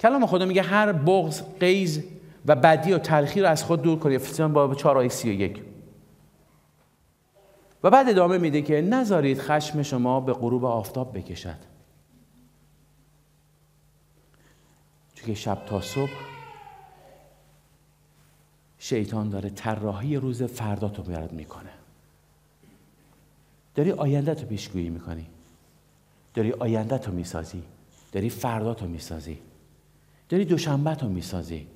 کلام خدا میگه هر بغض قیز و بدی و تلخی رو از خود دور کنید. افسیان با 4 آیه 31 و بعد ادامه میده که نذارید خشم شما به غروب آفتاب بکشد. چون که شب تا صبح شیطان داره طراحی روز فردا تو میارد می‌کنه. داری آینده تو پیشگویی می‌کنی. داری آینده تو می‌سازی. داری فردا تو می‌سازی. داری دوشنبه تو می‌سازی.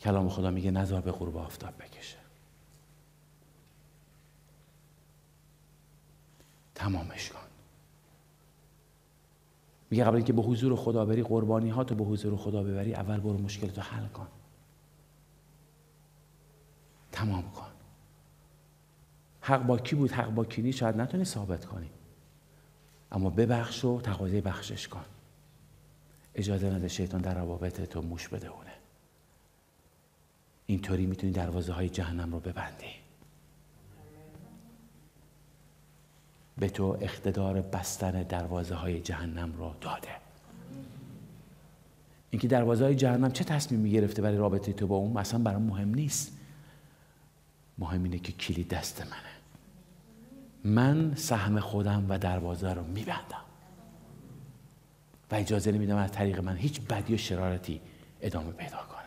کلام خدا میگه نظر به غروب آفتاب بکشه. تمامش کن. میگه قبل اینکه به حضور خدا بری قربانی ها تو به حضور خدا ببری اول برو مشکل تو حل کن. تمام کن. حق با کی بود حق با کی نیست شاید نتونی ثابت کنی. اما ببخش و تقاضای بخشش کن. اجازه نده شیطان در روابط تو موش بدهونه. اینطوری می‌تونی دروازه های جهنم رو ببندی. به تو اقتدار بستن دروازه های جهنم رو داده. اینکه دروازه های جهنم چه تصمیمی گرفته برای رابطه تو با اون اصلا برام مهم نیست. مهم اینه که کلید دست منه. من سهم خودم و دروازه رو میبندم. و اجازه نمیدم از طریق من هیچ بدی و شرارتی ادامه پیدا کنه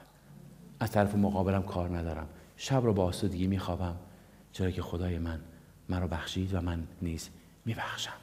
از طرف مقابلم کار ندارم. شب رو با آسودگی میخوابم. چرا که خدای من رو بخشید و من نیز میبخشم.